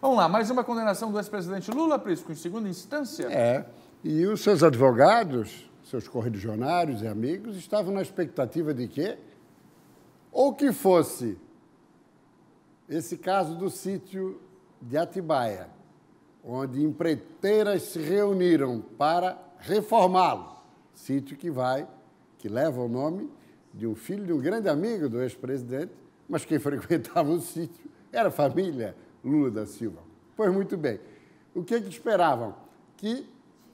Vamos lá, mais uma condenação do ex-presidente Lula, Prisco, em segunda instância? É. E os seus advogados, seus correligionários e amigos, estavam na expectativa de que, ou que fosse esse caso do sítio de Atibaia, onde empreiteiras se reuniram para reformá-lo, sítio que vai, que leva o nome de um filho de um grande amigo do ex-presidente, mas quem frequentava o sítio era família Lula da Silva. Pois muito bem. O que, é que esperavam? Que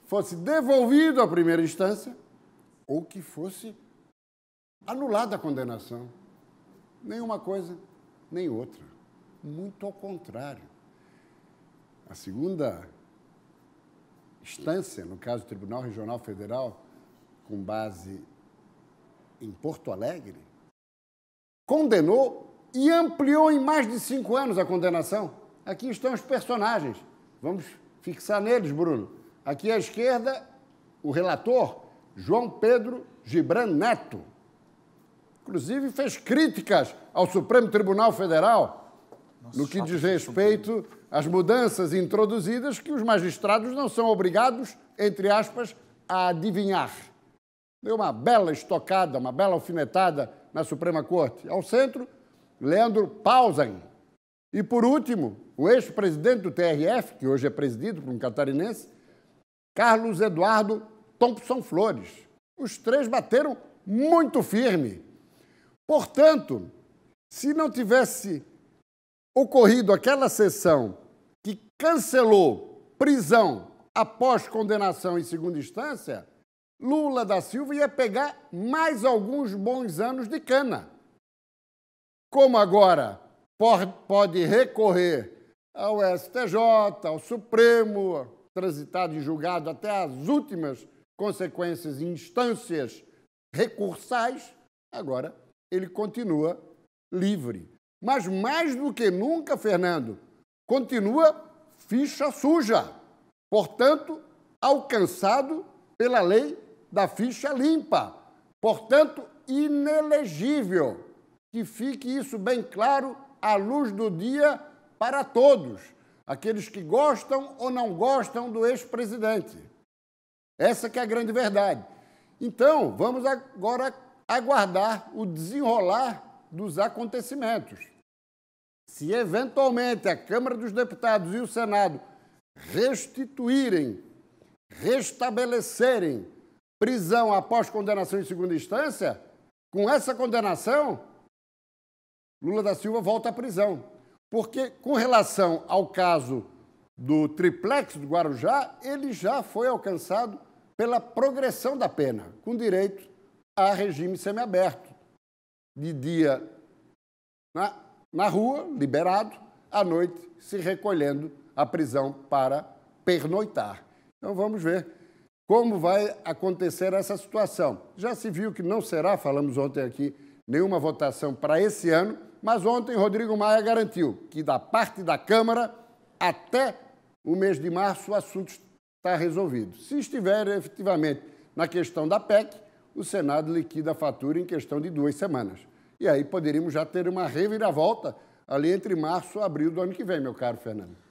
fosse devolvido à primeira instância ou que fosse anulada a condenação. Nenhuma coisa, nem outra. Muito ao contrário. A segunda instância, no caso do Tribunal Regional Federal, com base em Porto Alegre, condenou e ampliou em mais de cinco anos a condenação. Aqui estão os personagens. Vamos fixar neles, Bruno. Aqui à esquerda, o relator, João Pedro Gibran Neto. Inclusive fez críticas ao Supremo Tribunal Federal Nossa, no que diz respeito às mudanças introduzidas que os magistrados não são obrigados, entre aspas, a adivinhar. Deu uma bela estocada, uma bela alfinetada na Suprema Corte. Ao centro, Leandro Pausen. E, por último, o ex-presidente do TRF, que hoje é presidido por um catarinense, Carlos Eduardo Thompson Flores. Os três bateram muito firme. Portanto, se não tivesse ocorrido aquela sessão que cancelou prisão após condenação em segunda instância, Lula da Silva ia pegar mais alguns bons anos de cana. Como agora pode recorrer ao STJ, ao Supremo, transitado e julgado até as últimas consequências e instâncias recursais, agora ele continua livre. Mas mais do que nunca, Fernando, continua ficha suja. Portanto, alcançado pela lei da ficha limpa. Portanto, inelegível que fique isso bem claro à luz do dia para todos, aqueles que gostam ou não gostam do ex-presidente. Essa que é a grande verdade. Então, vamos agora aguardar o desenrolar dos acontecimentos. Se eventualmente a Câmara dos Deputados e o Senado restituírem, restabelecerem prisão após condenação em segunda instância, com essa condenação, Lula da Silva volta à prisão. Porque, com relação ao caso do triplex do Guarujá, ele já foi alcançado pela progressão da pena, com direito a regime semiaberto. De dia na, na rua, liberado, à noite se recolhendo à prisão para pernoitar. Então vamos ver como vai acontecer essa situação. Já se viu que não será, falamos ontem aqui, nenhuma votação para esse ano, mas ontem Rodrigo Maia garantiu que da parte da Câmara até o mês de março o assunto está resolvido. Se estiver efetivamente na questão da PEC, o Senado liquida a fatura em questão de duas semanas. E aí poderíamos já ter uma reviravolta ali entre março e abril do ano que vem, meu caro Fernando.